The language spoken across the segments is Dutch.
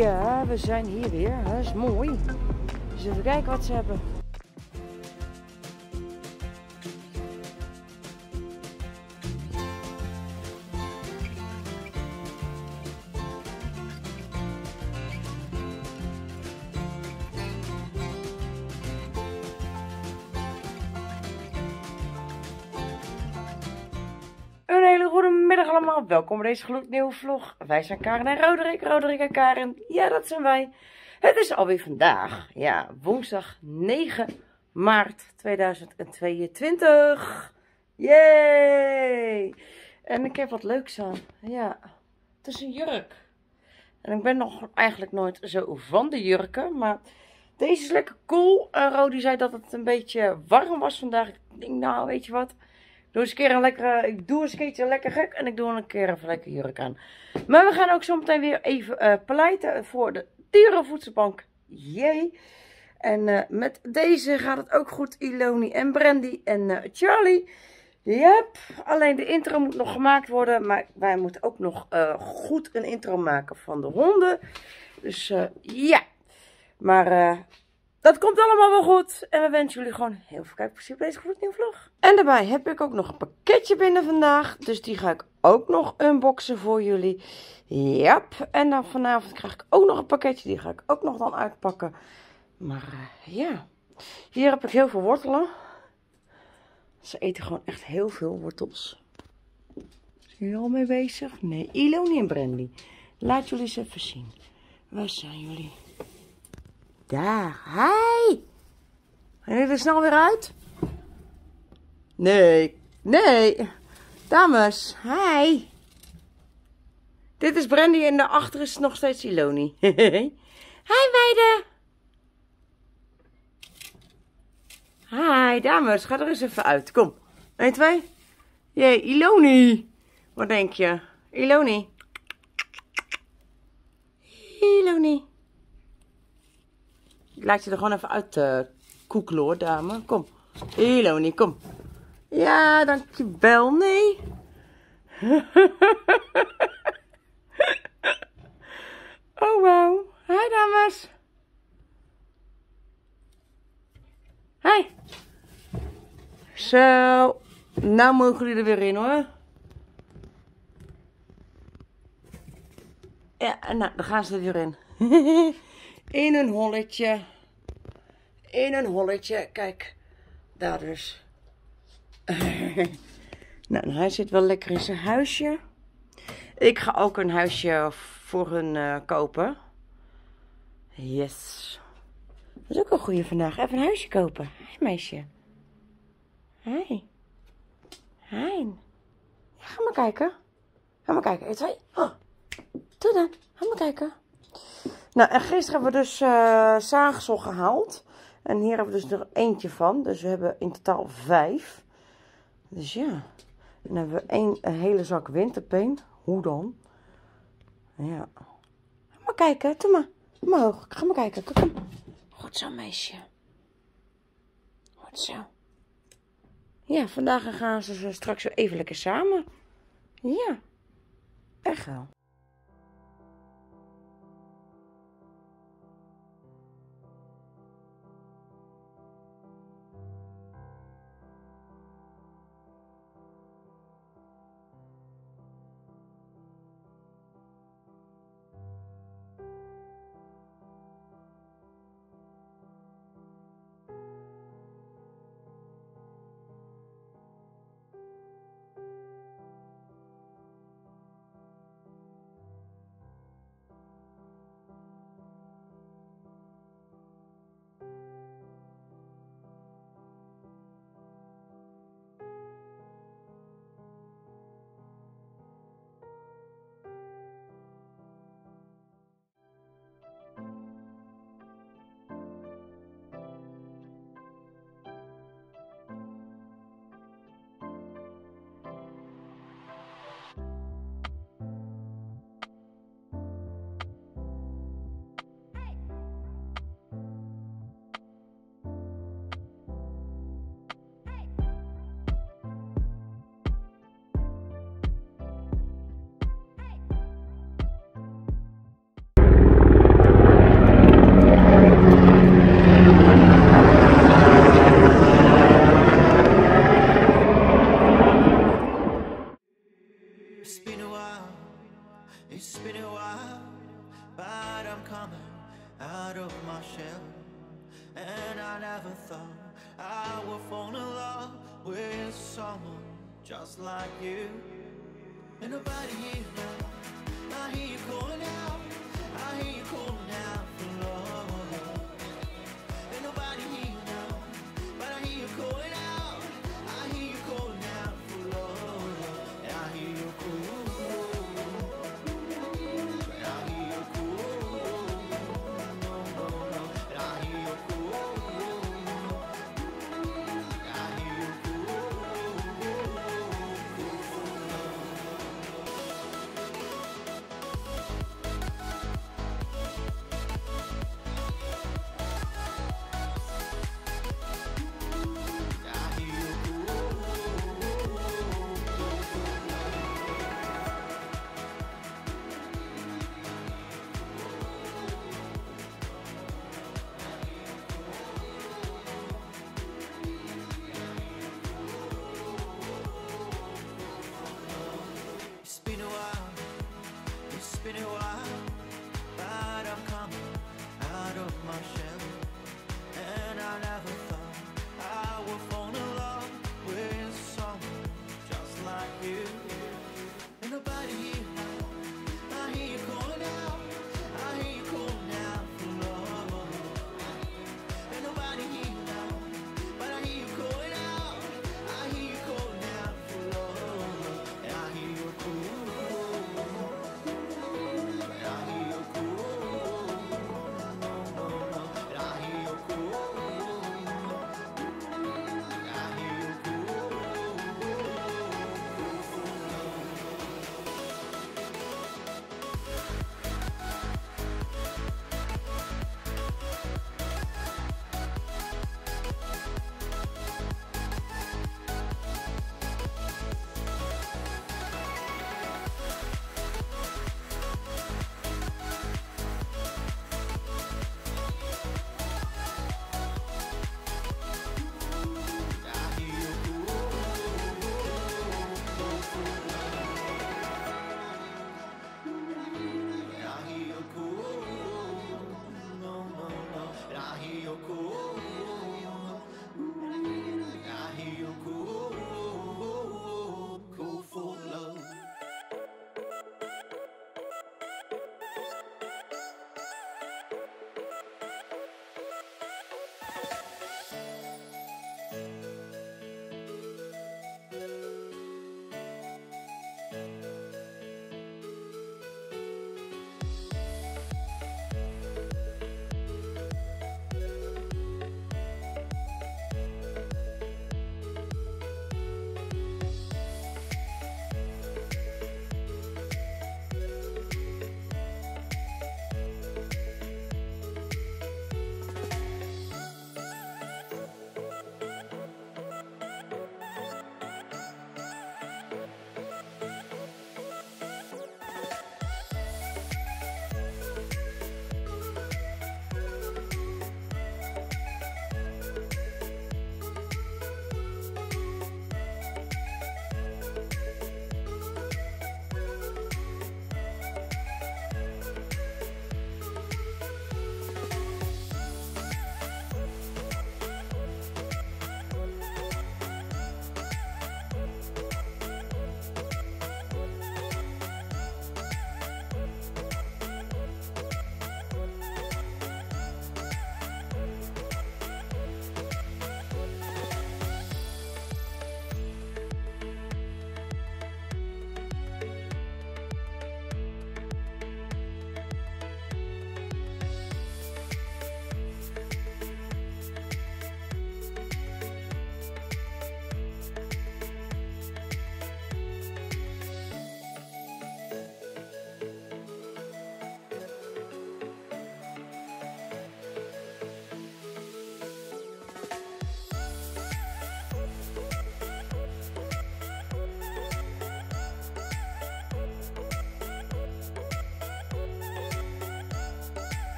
Ja, we zijn hier weer. Dat is mooi. Dus even kijken wat ze hebben. Goede middag allemaal. Welkom bij deze gloednieuwe vlog. Wij zijn Karen en Roderick. Roderick en Karen. Ja, dat zijn wij. Het is alweer vandaag. Ja, woensdag 9 maart 2022. Yay! En ik heb wat leuks aan. Ja, het is een jurk. En ik ben nog eigenlijk nooit zo van de jurken. Maar deze is lekker cool. En Rodi zei dat het een beetje warm was vandaag. Ik denk, nou, weet je wat... Doe eens een keer een lekkere, ik doe eens een keertje lekker gek en ik doe een keer even lekker jurk aan. Maar we gaan ook zo meteen weer even uh, pleiten voor de dierenvoedselbank. Jee. En uh, met deze gaat het ook goed. Iloni en Brandy en Charlie. Yep. Alleen de intro moet nog gemaakt worden. Maar wij moeten ook nog goed een intro maken van de honden. Dus ja. Maar dat komt allemaal wel goed. En we wensen jullie gewoon heel veel kijkplezier op deze gloednieuwe vlog. En daarbij heb ik ook nog een pakketje binnen vandaag. Dus die ga ik ook nog unboxen voor jullie. Yep. En dan vanavond krijg ik ook nog een pakketje. Die ga ik ook nog dan uitpakken. Maar uh, ja. Hier heb ik heel veel wortelen. Ze eten gewoon echt heel veel wortels. Zijn jullie al mee bezig? Nee, Iloni en Brandy. Laat jullie eens even zien. Waar zijn jullie? Daar, hi! Gaan jullie er snel weer uit? Nee, nee. Dames, hi. Dit is Brandy en daarachter is nog steeds Iloni. hi meiden. Hi dames, ga er eens even uit. Kom. 1, 2. Jee, Iloni. Wat denk je? Iloni. Iloni. Ik laat je er gewoon even uit uh, koekelen hoor, dame. Kom. Iloni, kom. Ja, dankjewel. Nee. oh, wow. Hi, dames. Hi. Zo. Nou mogen jullie er weer in, hoor. Ja, nou, dan gaan ze er weer in. in een holletje. In een holletje. Kijk, daar dus. nou, hij zit wel lekker in zijn huisje. Ik ga ook een huisje voor hun uh, kopen. Yes. Dat is ook een goede vandaag. Even een huisje kopen. Hé, meisje. Hé. Hé. Ga maar kijken. Ga maar kijken. 1, 2. Oh. Doe dan. Ga maar kijken. Nou, en gisteren hebben we dus uh, zaagsel gehaald. En hier hebben we dus er eentje van. Dus we hebben in totaal vijf. Dus ja. Dan hebben we één, een hele zak winterpeen. Hoe dan? Ja. Maar kijken. Doe maar. Omhoog. Ga maar kijken. Kom. Goed zo, meisje. Goed zo. Ja, vandaag gaan ze straks even lekker samen. Ja. Echt wel.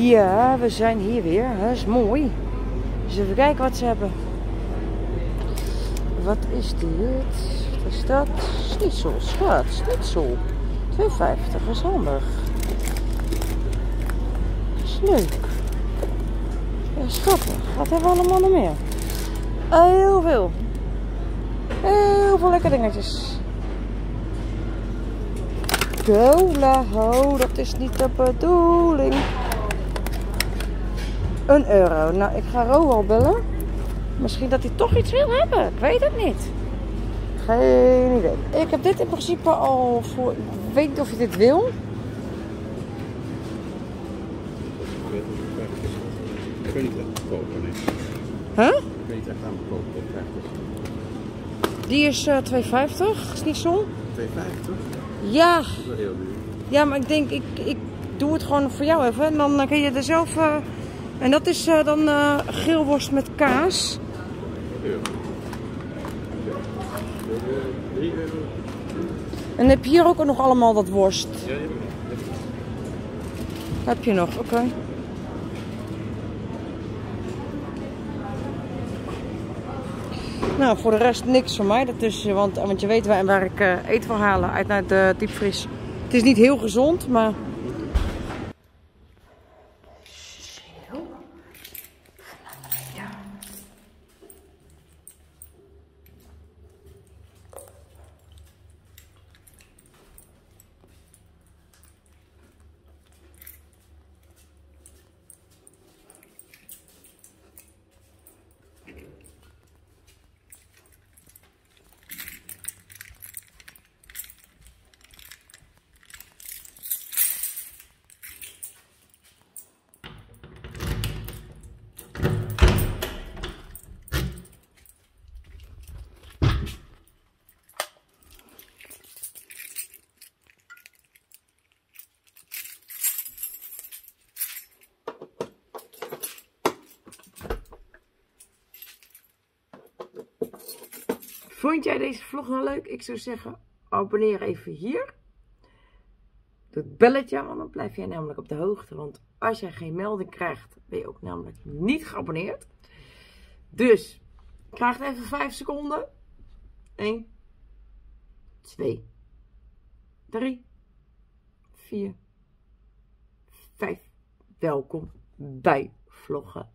Ja, we zijn hier weer. Dat is mooi. Dus even kijken wat ze hebben. Wat is dit? Wat is dat? Schnitzel, schat, schnitzel. 2,50, dat is handig. Dat is leuk. Ja, schattig. Wat hebben we allemaal nog meer? Heel veel. Heel veel lekker dingetjes. Cola, ho, dat is niet de bedoeling. Een euro. Nou, ik ga Roald bellen. Misschien dat hij toch iets wil hebben. Ik weet het niet. Geen idee. Ik heb dit in principe al voor... Ik weet niet of je dit wil. Ik weet niet echt kopen, nee. Huh? Ik weet niet echt aan het kopen, dat. Die is eh 2,50. Is niet zo. 2,50? Ja. Dat is wel heel duur. Ja, maar ik denk, ik, ik doe het gewoon voor jou even. En dan eh, kun je er zelf... eh, en dat is eh, dan eh geelworst met kaas. Euro. 3 euro. En heb je hier ook nog allemaal dat worst. Ja, heb ik nog. Heb je nog, oké. Nou, voor de rest niks van mij ertussen. Want, want je weet waar, waar ik eh, eten wil halen uit naar de diepvries. Het is niet heel gezond, maar... Vond jij deze vlog nou leuk? Ik zou zeggen, abonneer even hier. Doe het belletje, want dan blijf jij namelijk op de hoogte. Want als jij geen melding krijgt, ben je ook namelijk niet geabonneerd. Dus, krijg even 5 seconden. 1, 2, 3, 4, 5. Welkom bij Vloggen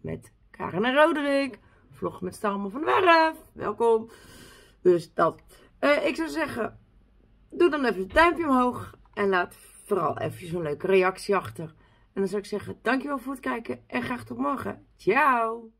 met Karen en Roderick. Vloggen met Stalman van de Werf. Welkom. Dus dat. Eh, ik zou zeggen, doe dan even een duimpje omhoog. En laat vooral even zo'n leuke reactie achter. En dan zou ik zeggen, dankjewel voor het kijken. En graag tot morgen. Ciao.